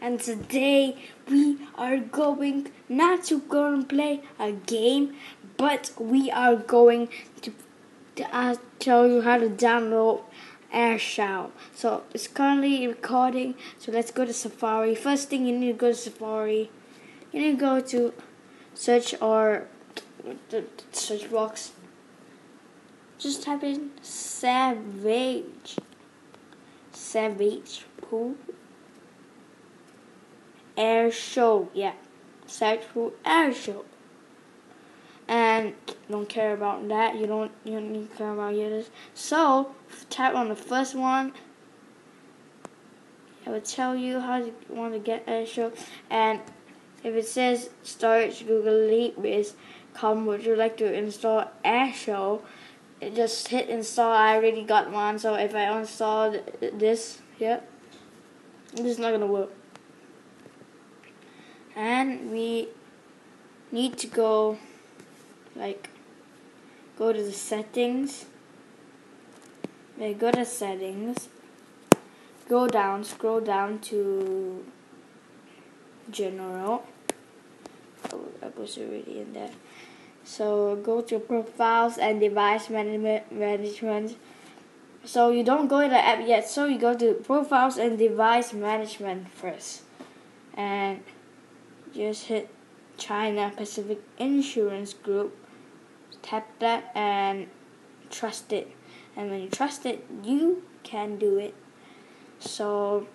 and today we are going not to go and play a game, but we are going to, to uh, tell you how to download AirShou. So it's currently recording, so let's go to Safari. First thing you need to go to Safari, you need to go to search or the search box. Just type in Savage. Savage Pool AirShou. Yeah, Savage Pool AirShou. And don't care about that. You don't. You don't need to care about this. So tap on the first one. It will tell you how you want to get AirShou. And if it says storage Google Leap is come would you like to install AirShou? just hit install. I already got one, so if I uninstall this, yeah, this is not gonna work. And we need to go, like, go to the settings. Okay, go to settings. Go down, scroll down to general. Oh, that was already in there. So go to profiles and device management. So you don't go to the app yet. So you go to profiles and device management first. And just hit China Pacific Insurance Group. Tap that and trust it. And when you trust it, you can do it. So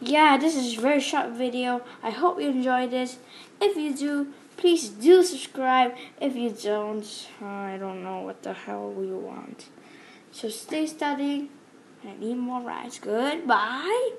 yeah, this is very short video. I hope you enjoyed this. If you do, Please do subscribe. If you don't, I don't know what the hell you want. So stay studying and eat more rice. Goodbye.